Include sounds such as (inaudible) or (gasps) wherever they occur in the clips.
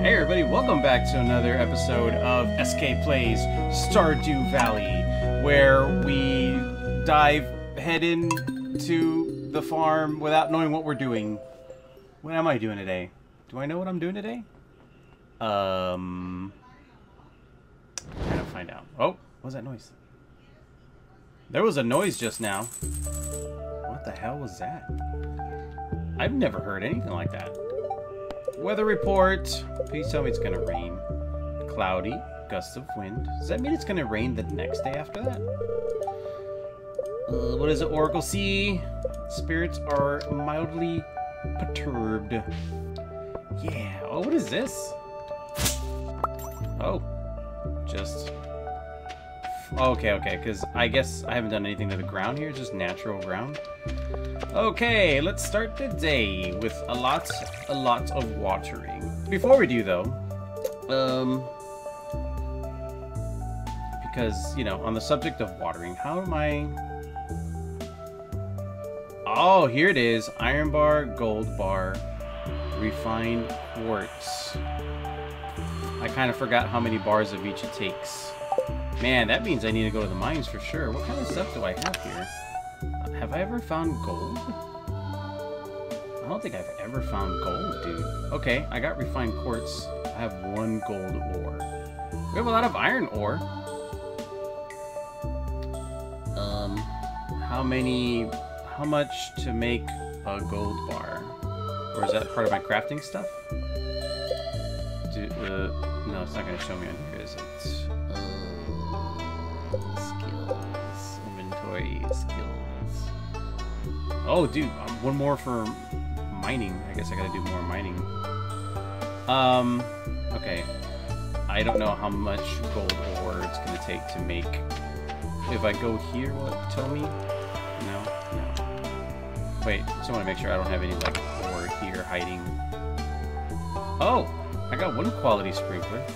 Hey everybody, welcome back to another episode of SK Plays Stardew Valley, where we dive head into the farm without knowing what we're doing. What am I doing today? Do I know what I'm doing today? Um, trying to find out. Oh, what was that noise? There was a noise just now. What the hell was that? I've never heard anything like that. Weather report. Please tell me it's going to rain. Cloudy. Gusts of wind. Does that mean it's going to rain the next day after that? Uh, what is it, Oracle See, Spirits are mildly perturbed. Yeah. Oh, what is this? Oh. Just... Okay, okay, because I guess I haven't done anything to the ground here, It's just natural ground. Okay, let's start the day with a lot, a lot of watering. Before we do, though, um, because, you know, on the subject of watering, how am I... Oh, here it is. Iron bar, gold bar, refined quartz. I kind of forgot how many bars of each it takes. Man, that means I need to go to the mines for sure. What kind of stuff do I have here? Have I ever found gold? I don't think I've ever found gold, dude. Okay, I got refined quartz. I have one gold ore. We have a lot of iron ore. Um, how many, how much to make a gold bar? Or is that part of my crafting stuff? Do, uh, no, it's not going to show me on here, is it? Uh, Oh, dude, um, one more for mining. I guess I gotta do more mining. Um, okay. I don't know how much gold ore it's gonna take to make... If I go here, will it tell me? No? No. Wait, just want to make sure I don't have any, like, ore here hiding. Oh! I got one quality sprinkler.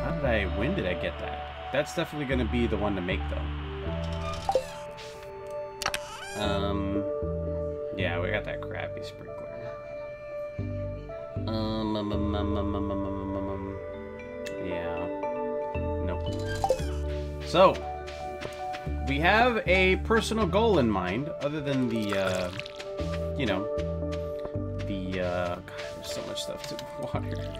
How did I... When did I get that? That's definitely gonna be the one to make, though. Um... Yeah, we got that crappy sprinkler. Um, um, um, um, um, um, um, um, um, um. Yeah. Nope. So, we have a personal goal in mind, other than the, uh, you know, the, uh, God, there's so much stuff to (laughs) water.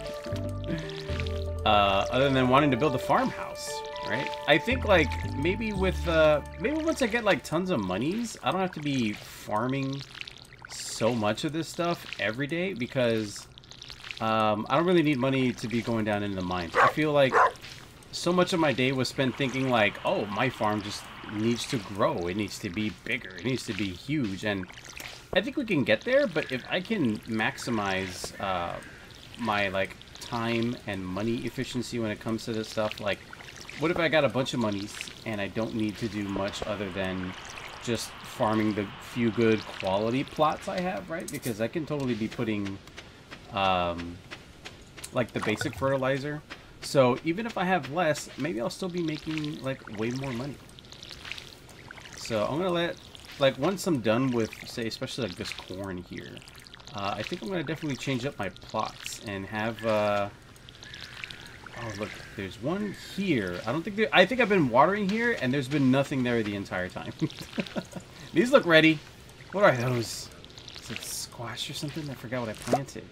uh, other than wanting to build a farmhouse, right? I think, like, maybe with, uh, maybe once I get, like, tons of monies, I don't have to be farming so much of this stuff every day because um, I don't really need money to be going down into the mines. I feel like so much of my day was spent thinking like, oh, my farm just needs to grow. It needs to be bigger. It needs to be huge. And I think we can get there, but if I can maximize uh, my like time and money efficiency when it comes to this stuff, like what if I got a bunch of monies and I don't need to do much other than just farming the few good quality plots I have, right? Because I can totally be putting, um, like, the basic fertilizer. So even if I have less, maybe I'll still be making, like, way more money. So I'm going to let, like, once I'm done with, say, especially, like, this corn here, uh, I think I'm going to definitely change up my plots and have, uh... Oh, look, there's one here. I don't think there... I think I've been watering here, and there's been nothing there the entire time. (laughs) These look ready. What are those? Is it squash or something? I forgot what I planted.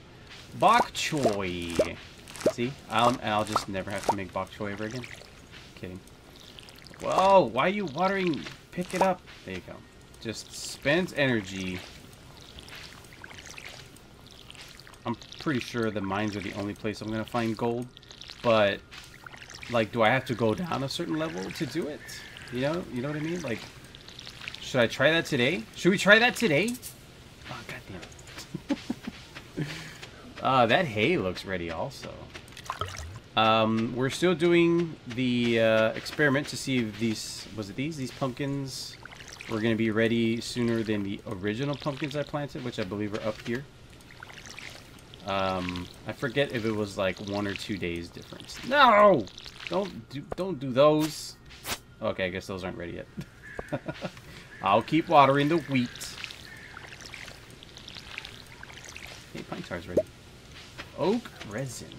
Bok choy. See? I'll, I'll just never have to make bok choy ever again. Kidding. Whoa, why are you watering? Pick it up. There you go. Just spends energy. I'm pretty sure the mines are the only place I'm going to find gold. But, like, do I have to go down a certain level to do it? You know? You know what I mean? Like, should I try that today? Should we try that today? Oh, god damn it. (laughs) uh, that hay looks ready also. Um, we're still doing the uh, experiment to see if these, was it these? These pumpkins were going to be ready sooner than the original pumpkins I planted, which I believe are up here. Um, I forget if it was like one or two days difference. No! Don't do, don't do those. Okay, I guess those aren't ready yet. (laughs) I'll keep watering the wheat. Hey, pine tar's ready. Oak resin.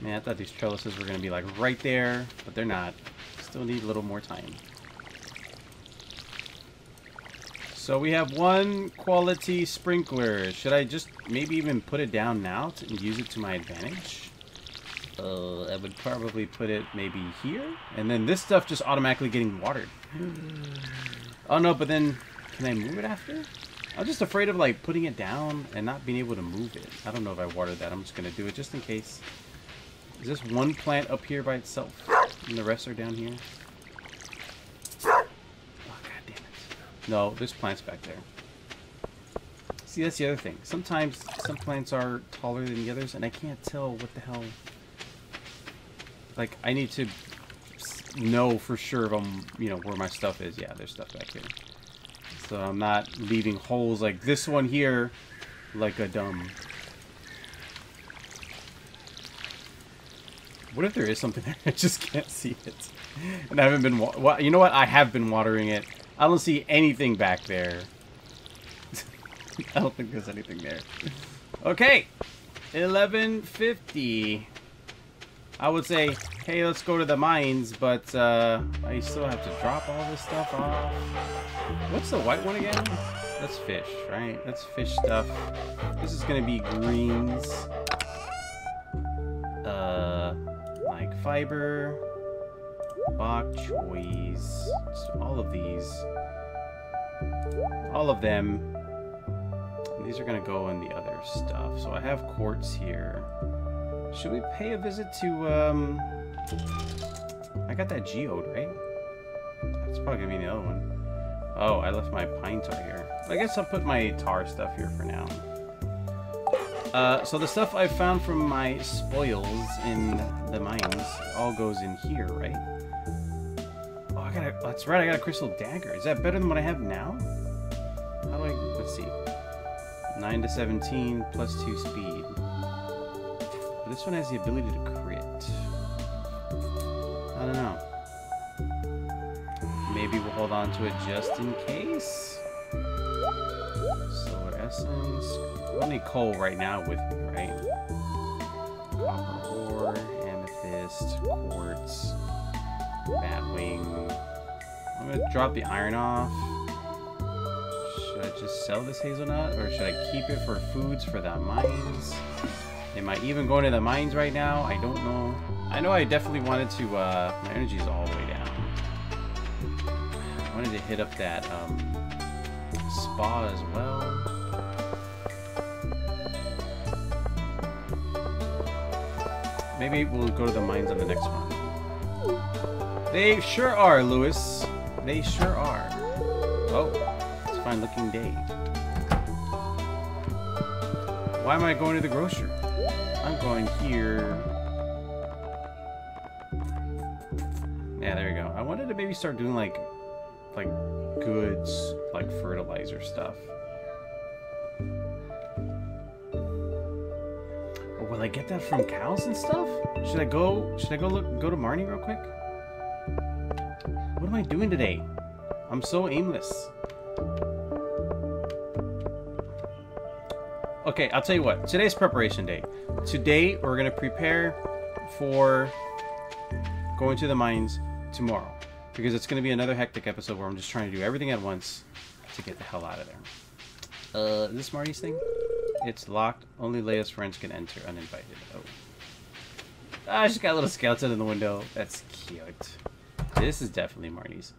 Man, I thought these trellises were going to be like right there, but they're not. Still need a little more time. So we have one quality sprinkler. Should I just maybe even put it down now to, and use it to my advantage? Uh, I would probably put it maybe here. And then this stuff just automatically getting watered. (sighs) oh no, but then can I move it after? I'm just afraid of like putting it down and not being able to move it. I don't know if I watered that. I'm just going to do it just in case. Is this one plant up here by itself? And the rest are down here? No, there's plant's back there. See, that's the other thing. Sometimes some plants are taller than the others, and I can't tell what the hell... Like, I need to know for sure if I'm, you know, where my stuff is. Yeah, there's stuff back here. So I'm not leaving holes like this one here like a dumb What if there is something (laughs) there? I just can't see it. And I haven't been... well, you know what? I have been watering it. I don't see anything back there. I don't think there's anything there. Okay. 1150. I would say, hey, let's go to the mines, but uh, I still have to drop all this stuff off. What's the white one again? That's fish, right? That's fish stuff. This is going to be greens. Uh, like fiber, bok choys, all of these, all of them. These are gonna go in the other stuff. So I have quartz here. Should we pay a visit to, um, I got that geode, right? That's probably gonna be the other one. Oh, I left my pine tar here. I guess I'll put my tar stuff here for now. Uh, so the stuff I found from my spoils in the mines all goes in here, right? Got a, that's right, I got a crystal dagger. Is that better than what I have now? How do I, let's see. 9 to 17, plus 2 speed. But this one has the ability to crit. I don't know. Maybe we'll hold on to it just in case. Solar essence, I need coal right now with me, right? Copper ore, amethyst, quartz, batwing. I'm gonna drop the iron off. Should I just sell this hazelnut, or should I keep it for foods for the mines? Am I even going to the mines right now? I don't know. I know I definitely wanted to, uh, my energy is all the way down. I wanted to hit up that, um, spa as well. Maybe we'll go to the mines on the next one. They sure are, Lewis. They sure are. Oh, it's a fine looking day. Why am I going to the grocer? I'm going here. Yeah, there you go. I wanted to maybe start doing like, like goods, like fertilizer stuff. Oh, will I get that from cows and stuff? Should I go, should I go look, go to Marnie real quick? What am I doing today? I'm so aimless. Okay, I'll tell you what. Today's preparation day. Today, we're going to prepare for going to the mines tomorrow. Because it's going to be another hectic episode where I'm just trying to do everything at once to get the hell out of there. Uh, is this Marty's thing? It's locked. Only Leah's friends can enter uninvited. Oh. Ah, she's got a little skeleton in the window. That's cute. This is definitely Marnie's.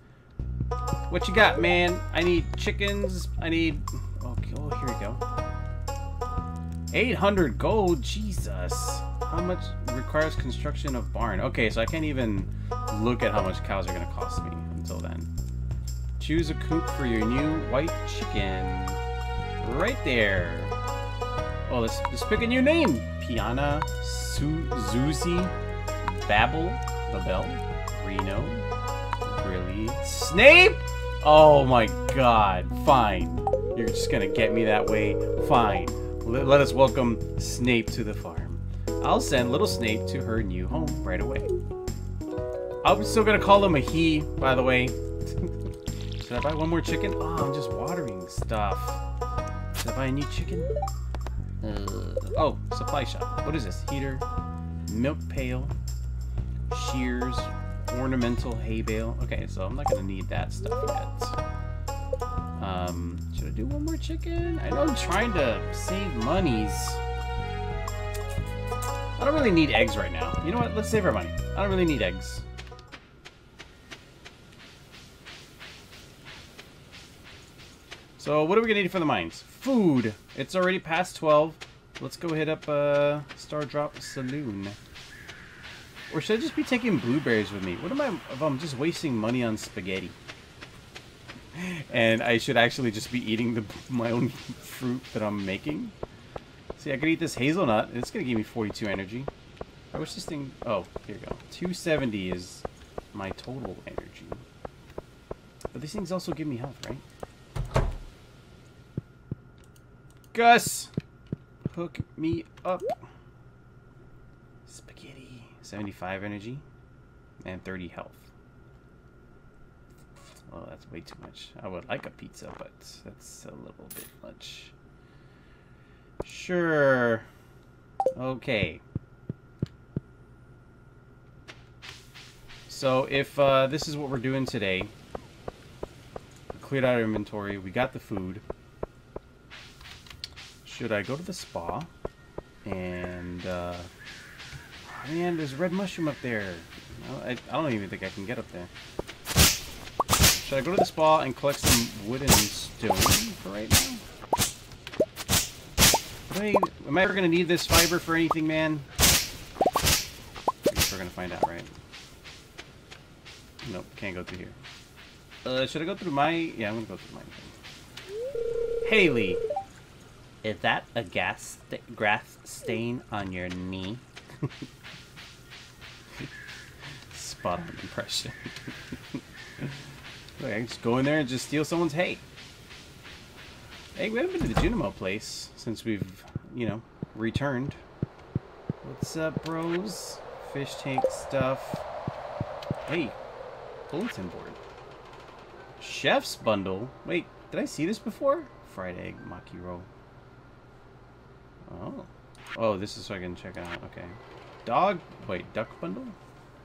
What you got, man? I need chickens. I need... Okay, oh, here we go. 800 gold? Jesus. How much requires construction of barn? Okay, so I can't even look at how much cows are going to cost me until then. Choose a coop for your new white chicken. Right there. Oh, let's, let's pick a new name. Piana, Su Zuzi, Babel, Babel, Reno, Snape! Oh my god, fine. You're just gonna get me that way? Fine. Let, let us welcome Snape to the farm. I'll send little Snape to her new home right away. I'm still gonna call him a he, by the way. (laughs) Should I buy one more chicken? Oh, I'm just watering stuff. Should I buy a new chicken? Uh, oh, supply shop. What is this? Heater, milk pail, shears, ornamental hay bale. Okay, so I'm not gonna need that stuff yet. Um, should I do one more chicken? I know I'm trying to save monies. I don't really need eggs right now. You know what? Let's save our money. I don't really need eggs. So what are we gonna need for the mines? Food. It's already past 12. Let's go hit up uh, Stardrop Saloon. Or should I just be taking blueberries with me? What am I if I'm just wasting money on spaghetti? And I should actually just be eating the, my own fruit that I'm making? See, I could eat this hazelnut. It's going to give me 42 energy. I wish this thing... Oh, here we go. 270 is my total energy. But these things also give me health, right? Gus! Hook me up. Spaghetti. 75 energy. And 30 health. Oh, that's way too much. I would like a pizza, but that's a little bit much. Sure. Okay. So if uh, this is what we're doing today, we cleared out our inventory, we got the food. Should I go to the spa? And, uh, man, there's a red mushroom up there. I, I don't even think I can get up there. Should I go to the spa and collect some wooden stone for right now? I, am I ever to need this fiber for anything, man? I guess we're to find out, right? Nope, can't go through here. Uh, should I go through my... Yeah, I'm to go through mine. Haley, is that a gas st grass stain on your knee? Spot on impression. Look, I can just go in there and just steal someone's hay. Hey, we haven't been to the Junimo place since we've, you know, returned. What's up, bros? Fish tank stuff. Hey, bulletin board. Chef's bundle. Wait, did I see this before? Fried egg maki roll. Oh. Oh, this is so I can check it out. Okay. Dog. Wait, duck bundle?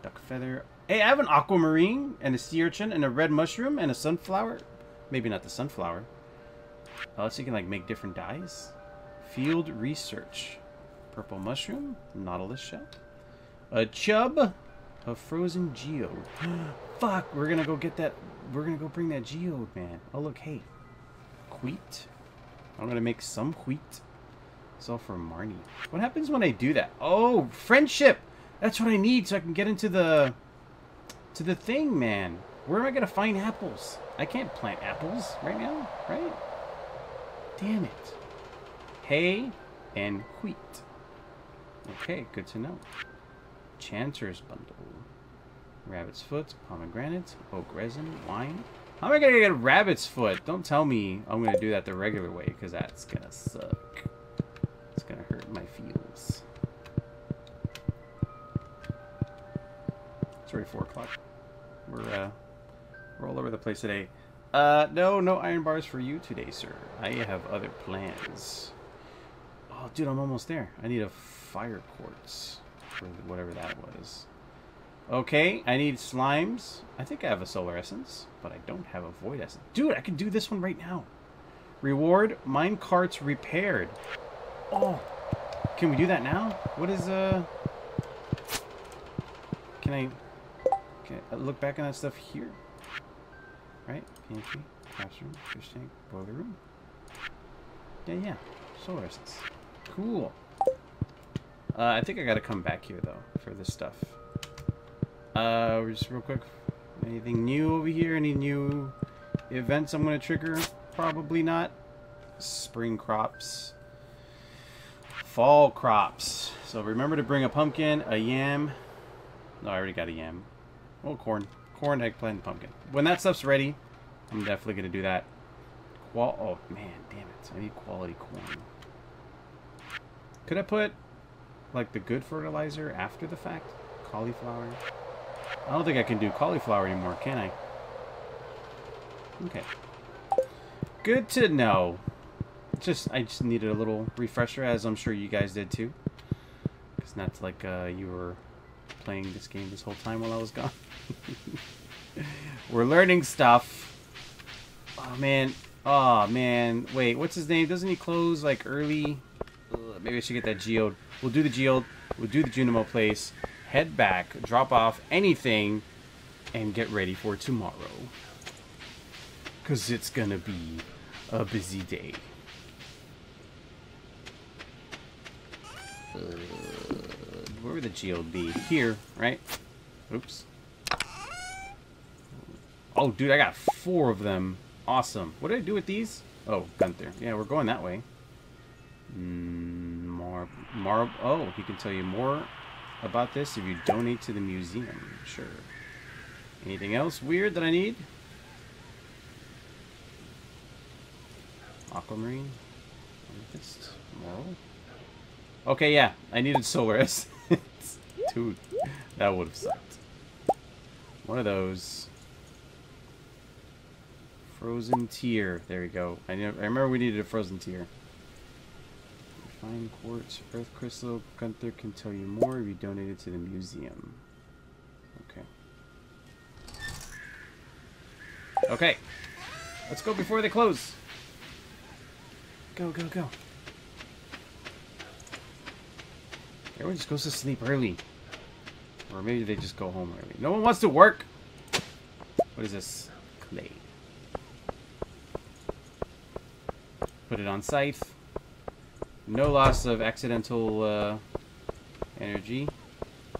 Duck feather. Hey, I have an aquamarine and a sea urchin and a red mushroom and a sunflower. Maybe not the sunflower. Oh, so you can like make different dyes. Field research. Purple mushroom. Nautilus shell. A chub. A frozen geode. (gasps) Fuck, we're gonna go get that. We're gonna go bring that geode, man. Oh, look, hey. Wheat. I'm gonna make some wheat. It's all for Marnie. What happens when I do that? Oh, friendship! That's what I need so I can get into the... To the thing, man. Where am I gonna find apples? I can't plant apples right now, right? Damn it. Hay and wheat. Okay, good to know. Chanter's bundle. Rabbit's foot, pomegranate, oak resin, wine. How am I gonna get rabbit's foot? Don't tell me I'm gonna do that the regular way, because that's gonna suck. My feels. It's already four o'clock. We're uh, we're all over the place today. Uh, no, no iron bars for you today, sir. I have other plans. Oh, dude, I'm almost there. I need a fire quartz for whatever that was. Okay, I need slimes. I think I have a solar essence, but I don't have a void essence. Dude, I can do this one right now. Reward, mine carts repaired. Oh, can we do that now? What is, uh... Can I... Can I look back on that stuff here? Right? Pantry, classroom, fish tank, boiler room. Yeah, yeah. Solar essence. Cool. Uh, I think I gotta come back here, though, for this stuff. Uh, just real quick. Anything new over here? Any new events I'm gonna trigger? Probably not. Spring crops. Fall crops. So remember to bring a pumpkin, a yam. No, I already got a yam. Oh, corn. Corn, eggplant, pumpkin. When that stuff's ready, I'm definitely going to do that. Qual oh, man, damn it. I need quality corn. Could I put, like, the good fertilizer after the fact? Cauliflower? I don't think I can do cauliflower anymore, can I? Okay. Good to know. Just I just needed a little refresher, as I'm sure you guys did too. It's not like uh, you were playing this game this whole time while I was gone. (laughs) We're learning stuff. Oh man, oh man. Wait, what's his name? Doesn't he close like early? Uh, maybe I should get that geode. We'll do the geode. We'll do the Junimo place. Head back, drop off anything, and get ready for tomorrow. Cause it's gonna be a busy day. Uh, where would the geode be? Here, right? Oops. Oh, dude, I got four of them. Awesome. What did I do with these? Oh, Gunther. Yeah, we're going that way. Mm, more, more. Oh, he can tell you more about this if you donate to the museum. Sure. Anything else weird that I need? Aquamarine? Amethyst? Moral? Okay, yeah. I needed Solaris. (laughs) Dude, that would have sucked. One of those. Frozen tear. There we go. I, I remember we needed a frozen tear. Fine quartz, earth crystal. Gunther can tell you more if you donate it to the museum. Okay. Okay. Let's go before they close. Go, go, go. Everyone just goes to sleep early. Or maybe they just go home early. No one wants to work. What is this? Clay. Put it on scythe. No loss of accidental uh, energy.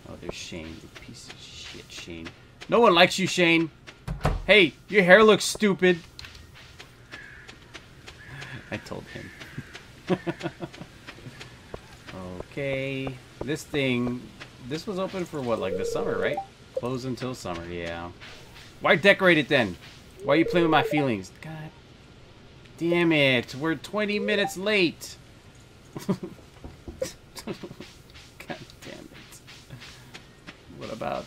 Oh, there's Shane. You piece of shit, Shane. No one likes you, Shane. Hey, your hair looks stupid. (laughs) I told him. (laughs) okay. This thing... This was open for what, like the summer, right? Closed until summer, yeah. Why decorate it then? Why are you playing with my feelings? God Damn it, we're 20 minutes late. (laughs) God damn it. What about...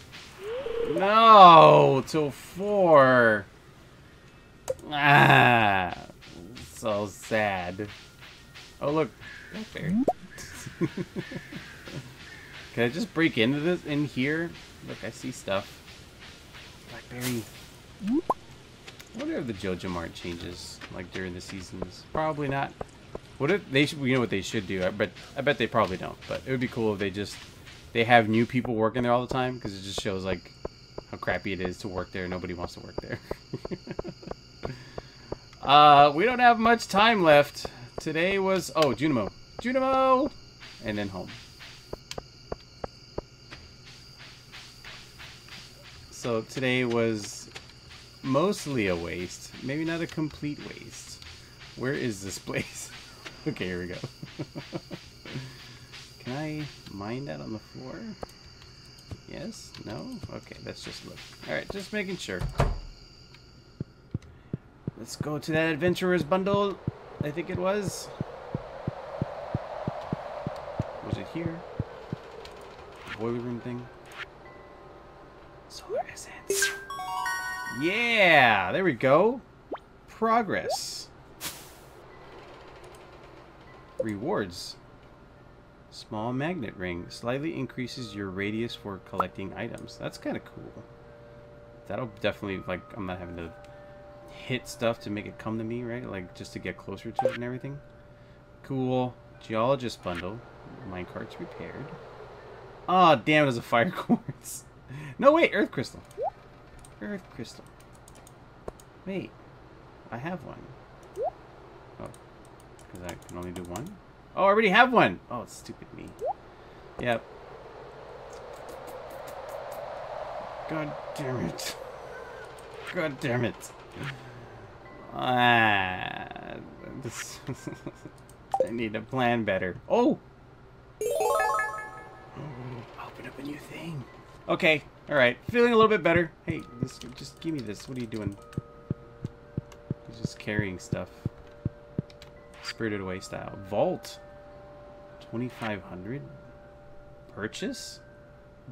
No, till 4. Ah, so sad. Oh, look. (laughs) Can I just break into this in here? Look, I see stuff. Blackberry. I wonder if the JojaMart changes like during the seasons. Probably not. What if they should? You know what they should do? I bet. I bet they probably don't. But it would be cool if they just they have new people working there all the time because it just shows like how crappy it is to work there. Nobody wants to work there. (laughs) uh, we don't have much time left. Today was oh Junimo, Junimo, and then home. So today was mostly a waste. Maybe not a complete waste. Where is this (laughs) place? okay, here we go. (laughs) Can I mine that on the floor? Yes? No? Okay, let's just look. Alright, just making sure. Let's go to that adventurer's bundle. I think it was. Was it here? Boiler room thing? Solar essence. Yeah, there we go. Progress. Rewards. Small magnet ring. Slightly increases your radius for collecting items. That's kind of cool. That'll definitely, like, I'm not having to hit stuff to make it come to me, right? Like, just to get closer to it and everything. Cool. Geologist bundle. Minecart's repaired. Oh, damn, it was a fire (laughs) quartz. no, wait, earth crystal. Earth crystal. Wait. I have one. Oh. Because I can only do one? Oh, I already have one! Oh, stupid me. Yep. God damn it. God damn it. Ah, this, (laughs) I need to plan better. Oh! Up a new thing. Okay, alright. Feeling a little bit better. Hey, this, just give me this. What are you doing? He's just carrying stuff. Spirited Away style. Vault. 2500 Purchase?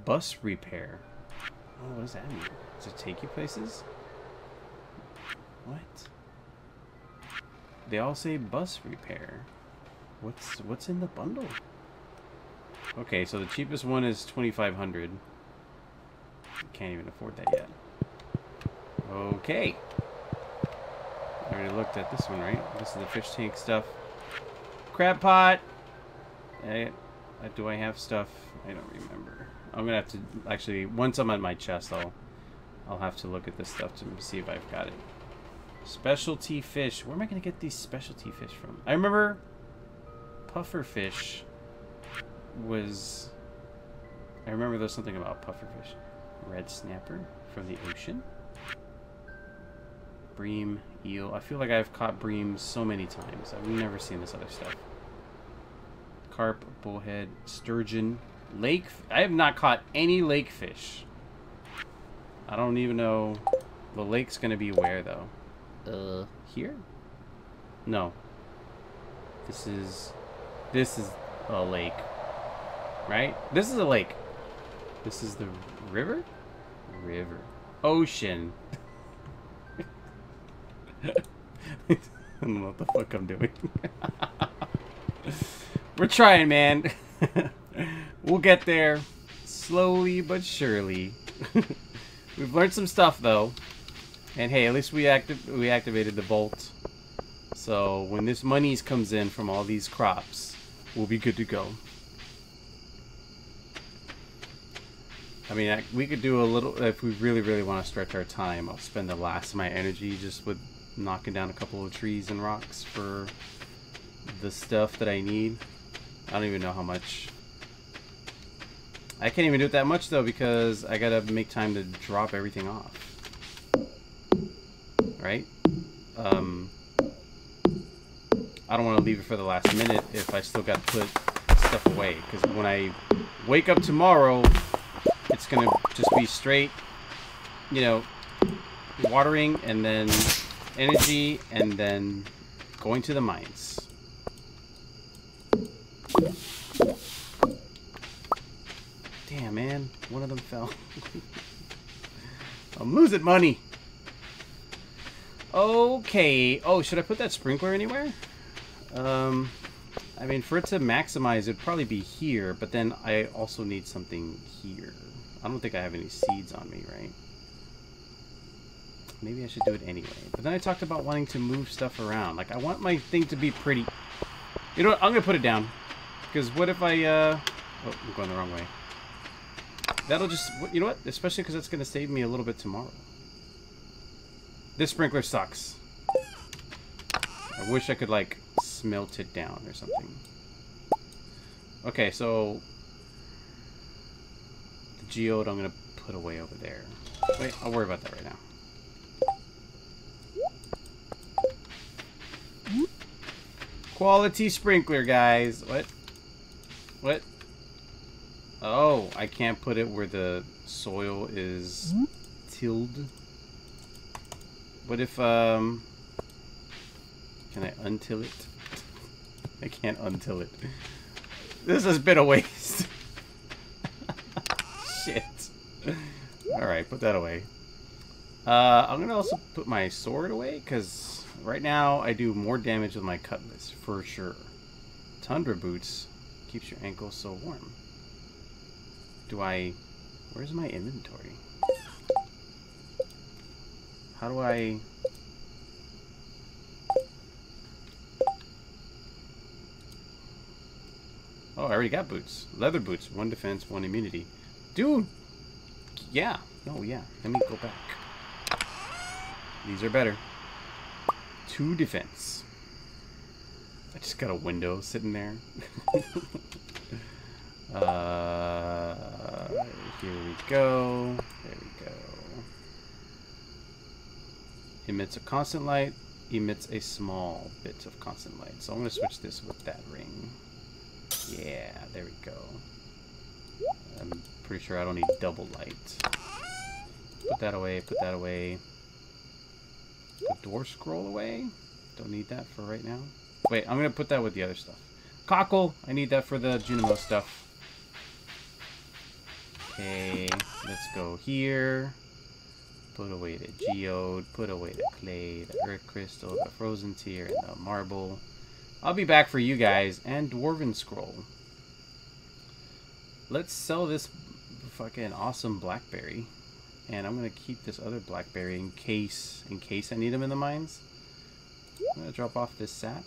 Bus repair. Oh, what does that mean? Does it take you places? What? they all say bus repair. What's what's in the bundle? Okay, so the cheapest one is 2500 Can't even afford that yet. Okay. I already looked at this one, right? This is the fish tank stuff. Crab pot! Hey, uh, do I have stuff? I don't remember. I'm gonna have to actually once I'm at my chest, I'll I'll have to look at this stuff to see if I've got it. Specialty fish. Where am I gonna get these specialty fish from? I remember puffer fish was. I remember there's something about pufferfish. Red snapper from the ocean. Bream, eel. I feel like I've caught bream so many times. I've never seen this other stuff. Carp, bullhead, sturgeon, lake. I have not caught any lake fish. I don't even know. The lake's gonna be where though? Uh, here? No. This is. This is a lake. Right? This is a lake. This is the river? River. Ocean. (laughs) I don't know what the fuck I'm doing. (laughs) We're trying, man. (laughs) we'll get there. Slowly but surely. We've learned some stuff, though. And hey, at least we acti we activated the vault. So when this monies comes in from all these crops, we'll be good to go. I mean, I, we could do a little, if we really, really want to stretch our time, I'll spend the last of my energy just with knocking down a couple of trees and rocks for the stuff that I need. I don't even know how much. I can't even do it that much though because I gotta make time to drop everything off. Right? Um, I don't want to leave it for the last minute if I still got to put stuff away. Because when I wake up tomorrow, it's gonna just be straight, you know, watering and then energy, and then going to the mines. Damn, man. One of them fell. (laughs) I'm losing money. Okay. Oh, should I put that sprinkler anywhere? Um, I mean, for it to maximize, it'd probably be here, but then I also need something here. I don't think I have any seeds on me, right? Maybe I should do it anyway. But then I talked about wanting to move stuff around. Like, I want my thing to be pretty... You know what? I'm going to put it down. Because what if I, uh... Oh, I'm going the wrong way. That'll just... You know what? Especially because that's going to save me a little bit tomorrow. This sprinkler sucks. I wish I could, like, smelt it down or something. Okay, so... The geode I'm going to put away over there. Wait, I'll worry about that right now. Quality sprinkler, guys. What? What? Oh, I can't put it where the soil is tilled. What if, um... Can I untill it? (laughs) I can't untill it. This has been a waste. Shit. Alright, put that away. Uh, I'm gonna also put my sword away, because Right now, I do more damage with my cutlass, for sure. Tundra boots keeps your ankles so warm. Do I... Where's my inventory? How do I... Oh, I already got boots. Leather boots. One defense, one immunity. Dude! Yeah. Oh, yeah. Let me go back. These are better two defense. I just got a window sitting there. (laughs) uh, here we go. There we go. Emits a constant light, emits a small bit of constant light. So I'm going to switch this with that ring. Yeah, there we go. I'm pretty sure I don't need double light. Put that away, put that away. The door scroll away. Don't need that for right now. Wait, I'm going to put that with the other stuff. Cockle, I need that for the Junimo stuff. Okay, let's go here. Put away the geode. Put away the clay, the earth crystal, the frozen tear, and the marble. I'll be back for you guys and dwarven scroll. Let's sell this fucking awesome blackberry. And I'm gonna keep this other blackberry in case in case I need them in the mines. I'm gonna drop off this sap.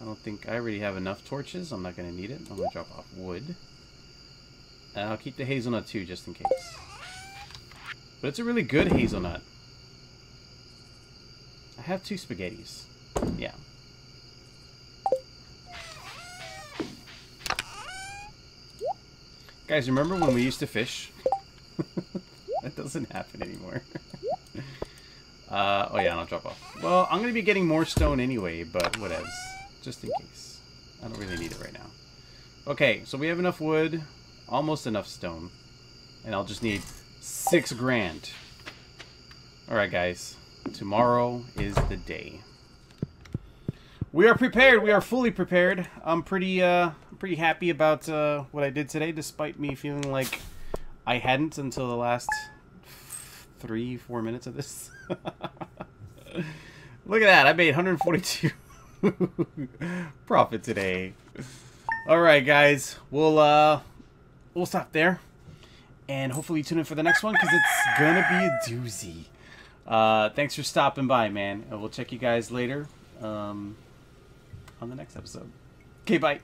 I don't think I already have enough torches. I'm not gonna need it. I'm gonna drop off wood. And I'll keep the hazelnut too, just in case. But it's a really good hazelnut. I have two spaghettis. Yeah. Guys, remember when we used to fish? (laughs) that doesn't happen anymore. (laughs) uh, oh yeah, I'll drop off. Well, I'm going to be getting more stone anyway, but whatevs. Just in case. I don't really need it right now. Okay, so we have enough wood. Almost enough stone. And I'll just need six grand. Alright, guys. Tomorrow is the day. We are prepared. We are fully prepared. I'm pretty, uh, pretty happy about uh, what I did today, despite me feeling like I hadn't until the last three, four minutes of this. (laughs) Look at that. I made 142 (laughs) profit today. All right, guys. We'll uh, we'll stop there, and hopefully tune in for the next one because it's gonna be a doozy. Uh, thanks for stopping by, man. We'll check you guys later. Um, on the next episode. Okay, bye.